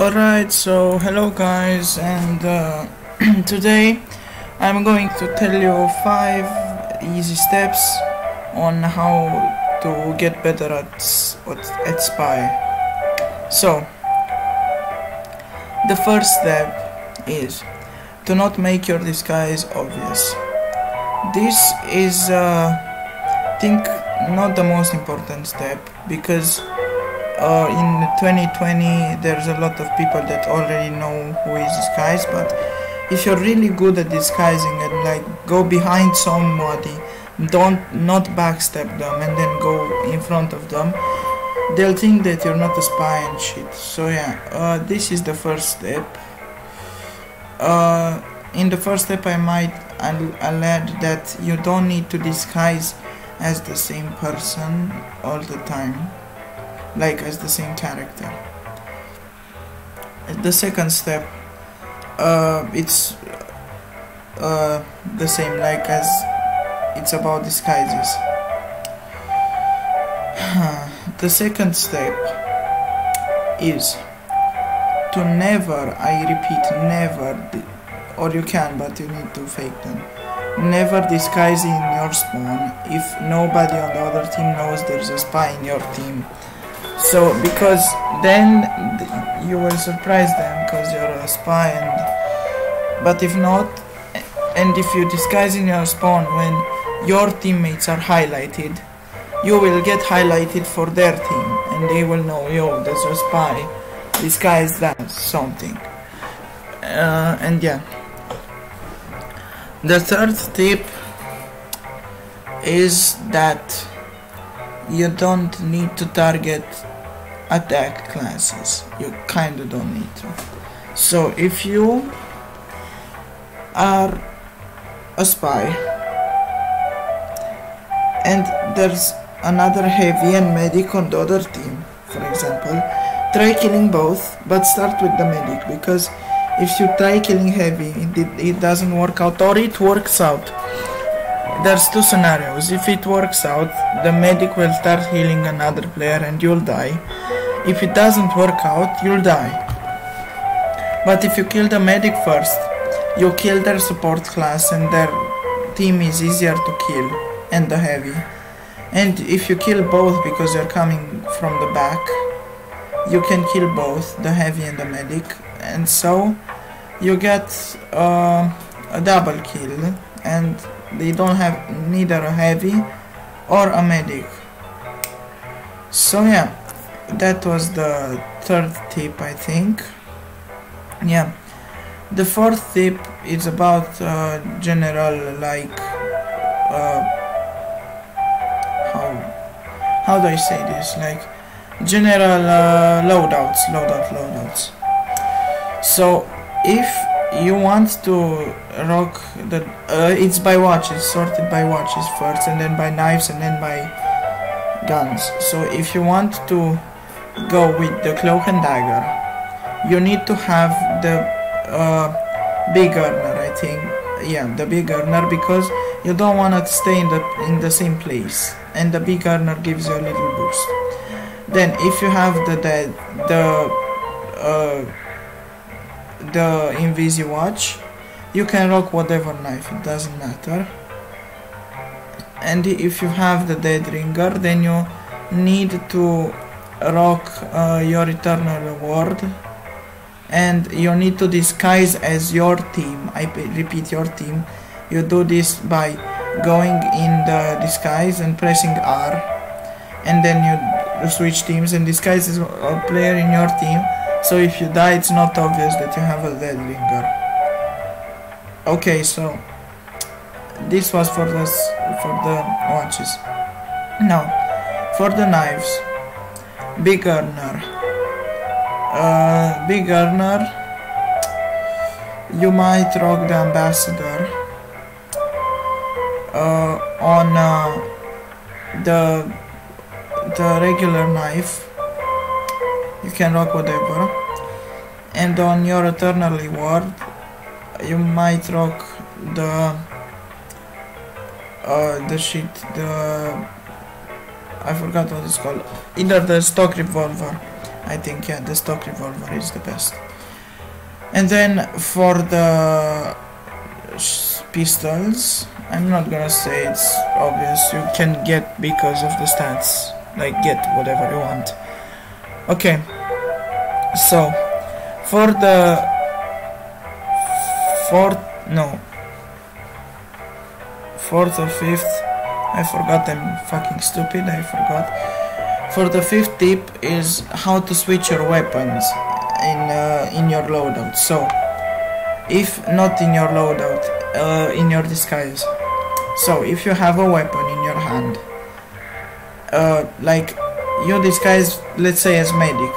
Alright, so hello guys, and uh, today I'm going to tell you five easy steps on how to get better at at, at spy. So, the first step is to not make your disguise obvious. This is, uh, I think, not the most important step because uh, in 2020 there's a lot of people that already know who is this guys but if you're really good at disguising and like go behind somebody don't not backstab them and then go in front of them they'll think that you're not a spy and shit. So yeah uh, this is the first step. Uh, in the first step i might add that you don't need to disguise as the same person all the time like as the same character. The second step, uh, it's uh, the same like as it's about disguises. the second step is to never, I repeat, never, or you can, but you need to fake them. Never disguise in your spawn if nobody on the other team knows there's a spy in your team. So because then th- you will surprise them because you're a spy and but if not and if you disguise in your spawn when your teammates are highlighted you will get highlighted for their team and they will know yo there's a spy disguised as something. Uh, and yeah. The third tip is that you don't need to target attack classes you kinda don't need to so if you are a spy and there's another heavy and medic on the other team for example try killing both but start with the medic because if you try killing heavy it, it doesn't work out or it works out there's two scenarios. If it works out, the medic will start healing another player and you'll die. If it doesn't work out, you'll die. But if you kill the medic first, you kill their support class and their team is easier to kill and the heavy. And if you kill both because you're coming from the back, you can kill both the heavy and the medic, and so you get uh, a double kill and they don't have neither a heavy or a medic so yeah that was the third tip i think. Yeah. The fourth tip is about uh, general like uh, how how do i say this? Like general uh, loadouts loadout loadouts. So if you want to rock the uh, it's by watches sorted by watches first and then by knives and then by guns. So if you want to go with the cloak and dagger. You need to have the uh, big earner i think. Yeah the big earner because you don't want to stay in the in the same place and the big earner gives you a little boost. Then if you have the the, the uh, the Invisi watch you can rock whatever knife it doesn't matter. And if you have the dead ringer then you need to rock uh, your eternal reward. And you need to disguise as your team. I repeat your team. You do this by going in the disguise and pressing r. And then you switch teams and disguise as a player in your team. So if you die it's not obvious that you have a dead ringer. Okay so this was for this for the watches now for the knives big earner uh, big earner you might rock the ambassador uh, on uh, the the regular knife. You can rock whatever. And on your eternal reward you might rock the uh, the shit the I forgot what it's called. Either the stock revolver. I think yeah the stock revolver is the best. And then for the pistols I'm not gonna say it's obvious. You can get because of the stats. Like get whatever you want. Okay. So for the fourth no. Fourth or fifth I forgot I'm fucking stupid I forgot. For the fifth tip is how to switch your weapons in uh, in your loadout. So if not in your loadout uh, in your disguise. So if you have a weapon in your hand uh, like you disguise let's say as medic.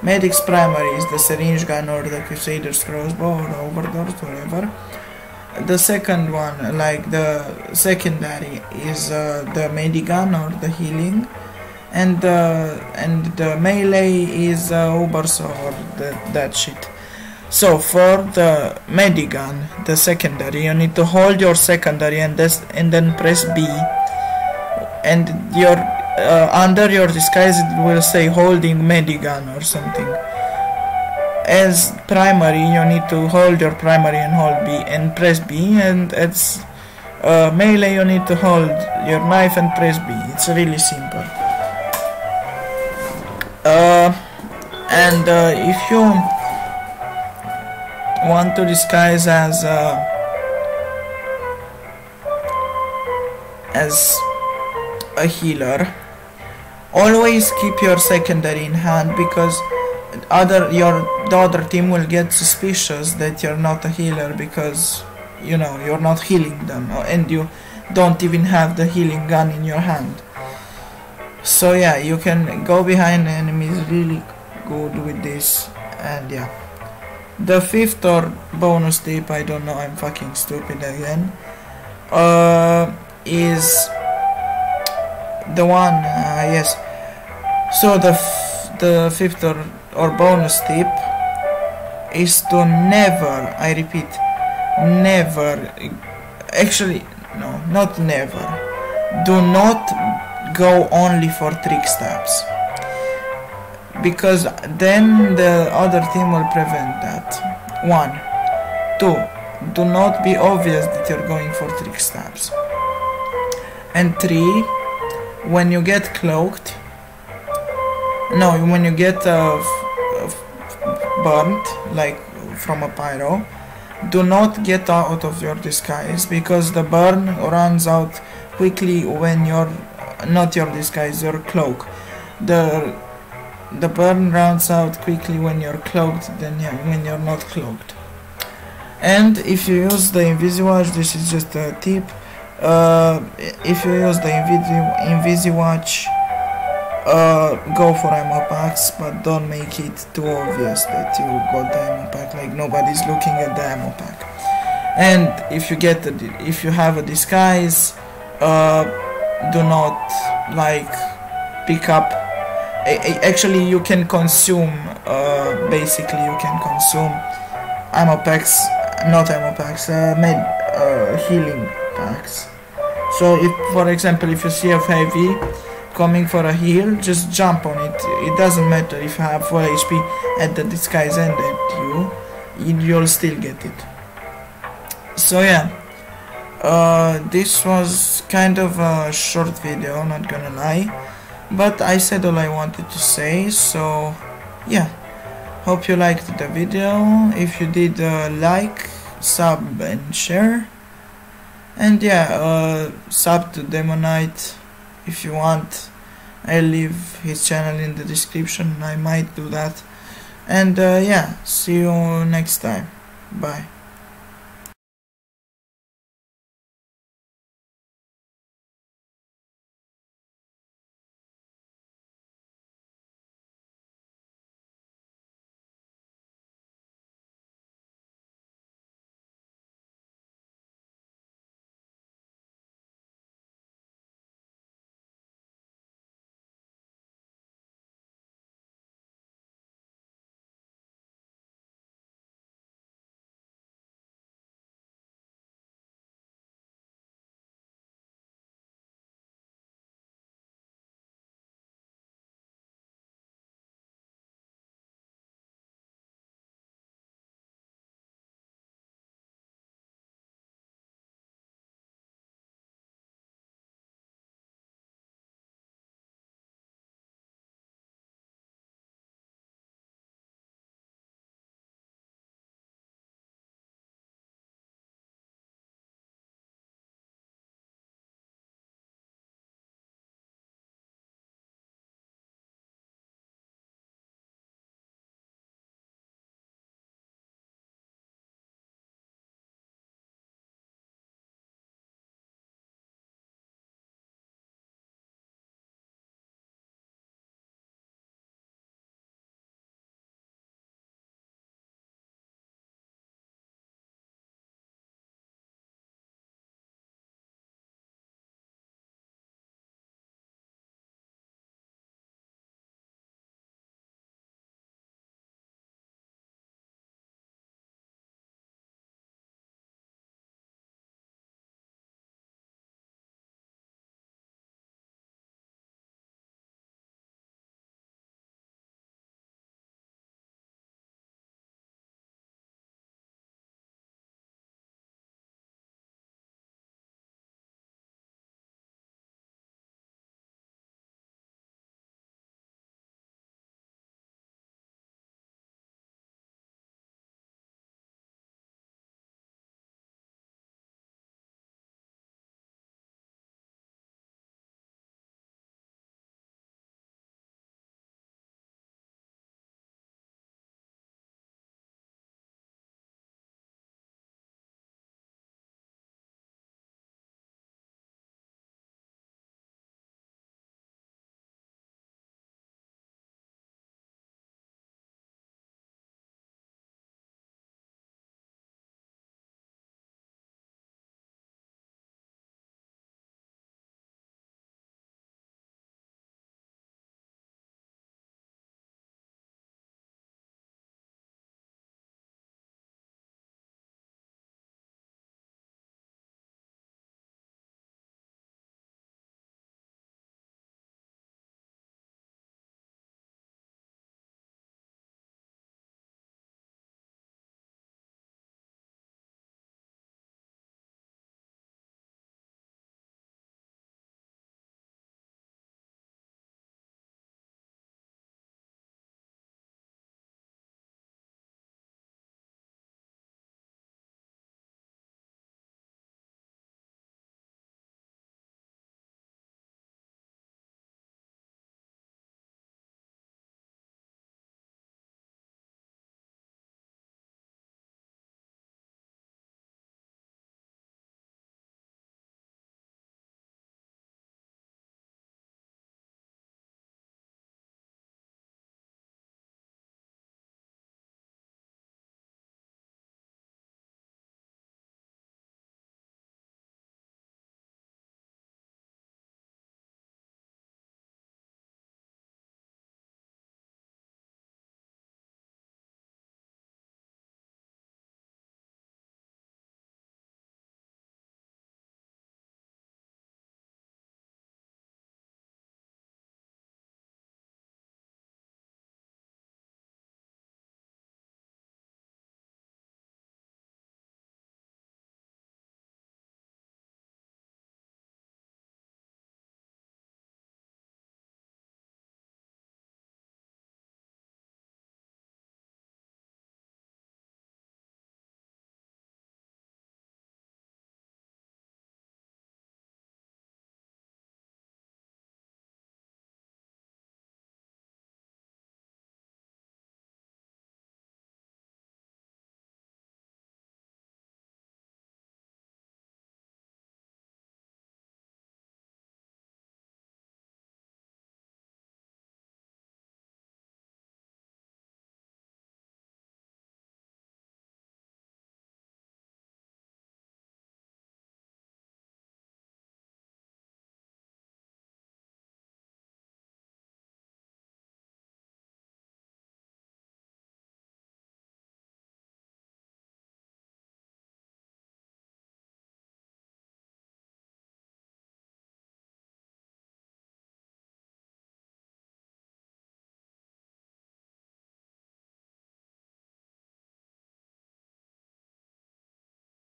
Medic's primary is the syringe gun or the crusader's crossbow or overdose whatever the second one like the secondary is uh, the medigun or the healing and uh, and the melee is uh, Ubersaw or the, that shit. So for the medigun the secondary you need to hold your secondary and this and then press B. And your uh, under your disguise it will say holding medigun or something as primary you need to hold your primary and hold B and press B and as uh, melee you need to hold your knife and press B. It's really simple. Uh, and uh, if you want to disguise as uh, as a healer always keep your secondary in hand because other your the other team will get suspicious that you're not a healer because you know you're not healing them and you don't even have the healing gun in your hand. So yeah you can go behind enemies really good with this and yeah. The fifth or bonus tip I don't know I'm fucking stupid again uh, is the one uh, yes. So the the fifth or, or bonus tip is to never I repeat never actually no not never do not go only for trick stabs. Because then the other team will prevent that. One. Two. Do not be obvious that you're going for trick stabs. And three. When you get cloaked no when you get uh, burnt like from a pyro. Do not get out of your disguise because the burn runs out quickly when you're not your disguise your cloak. The the burn runs out quickly when you're cloaked than when you're not cloaked. And if you use the inviswatch this is just a tip uh, if you use the inviswatch uh, go for ammo packs but don't make it too obvious that you got the ammo pack. Like nobody's looking at the ammo pack. And if you get the, if you have a disguise uh, do not like pick up. Actually you can consume uh, basically you can consume ammo packs not ammo packs uh, med uh, healing packs. So if for example if you see a heavy coming for a heal just jump on it. It doesn't matter if you have full HP at the disguise ended you you'll still get it. So yeah. Uh, this was kind of a short video not gonna lie but I said all I wanted to say so yeah. Hope you liked the video. If you did uh, like sub and share. And yeah uh, sub to Demonite if you want I'll leave his channel in the description. I might do that. And uh, yeah see you next time. Bye